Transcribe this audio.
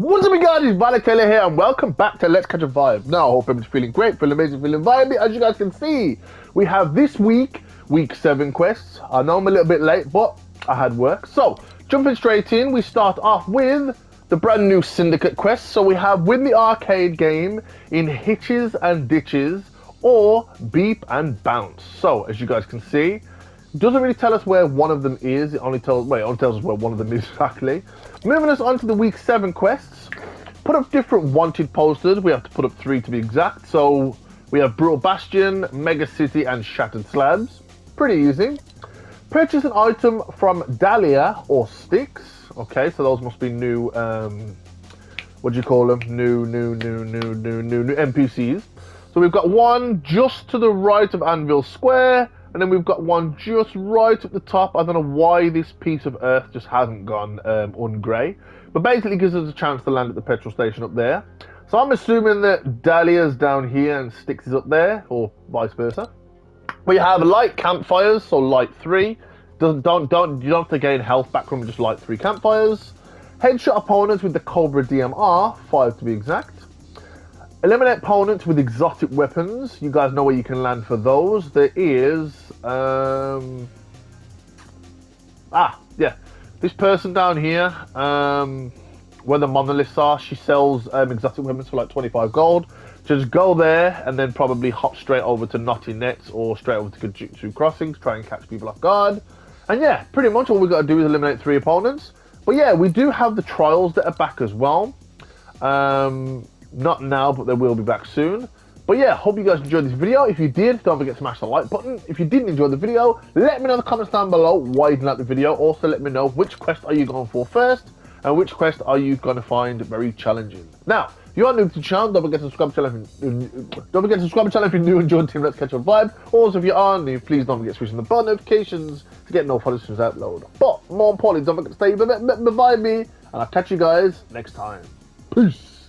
What's up, guys? It's Balotelli here, and welcome back to Let's Catch a Vibe. Now, I hope everyone's feeling great, feeling amazing, feeling vibey. As you guys can see, we have this week, week seven quests. I know I'm a little bit late, but I had work. So, jumping straight in, we start off with the brand new Syndicate quest. So, we have win the arcade game in Hitches and Ditches or Beep and Bounce. So, as you guys can see, doesn't really tell us where one of them is. It only tells wait, it only tells us where one of them is exactly. Moving us on to the week seven quests. Put up different wanted posters. We have to put up three to be exact. So we have Brutal Bastion, Mega City, and Shattered Slabs. Pretty easy. Purchase an item from Dahlia or Sticks. Okay, so those must be new. Um, what do you call them? New, new, new, new, new, new, new NPCs. So we've got one just to the right of Anvil Square and then we've got one just right at the top. I don't know why this piece of earth just hasn't gone um, ungrey. But basically gives us a chance to land at the petrol station up there. So I'm assuming that Dahlia's down here and Sticks is up there, or vice versa. We have light campfires, so light three. Don't, don't, don't, you don't have to gain health back from just light three campfires. Headshot opponents with the Cobra DMR, five to be exact. Eliminate opponents with exotic weapons. You guys know where you can land for those. There is... Um, ah, yeah. This person down here, um, where the monoliths are, she sells um, exotic weapons for like 25 gold. Just go there and then probably hop straight over to Knotty Nets or straight over to Kenjutsu Crossings, try and catch people off guard. And yeah, pretty much all we've got to do is eliminate three opponents. But yeah, we do have the trials that are back as well. Um, not now, but they will be back soon. But yeah, hope you guys enjoyed this video. If you did, don't forget to smash the like button. If you didn't enjoy the video, let me know in the comments down below why you didn't like the video. Also, let me know which quest are you going for first and which quest are you going to find very challenging. Now, if you are new to the channel, don't forget to subscribe to the channel if you, don't forget to subscribe to the channel if you're new and join Team Let's Catch a Vibe. Also, if you are new, please don't forget to switch on the bell notifications to get notifications as I upload. But more importantly, don't forget to stay vibey, and I'll catch you guys next time. Peace.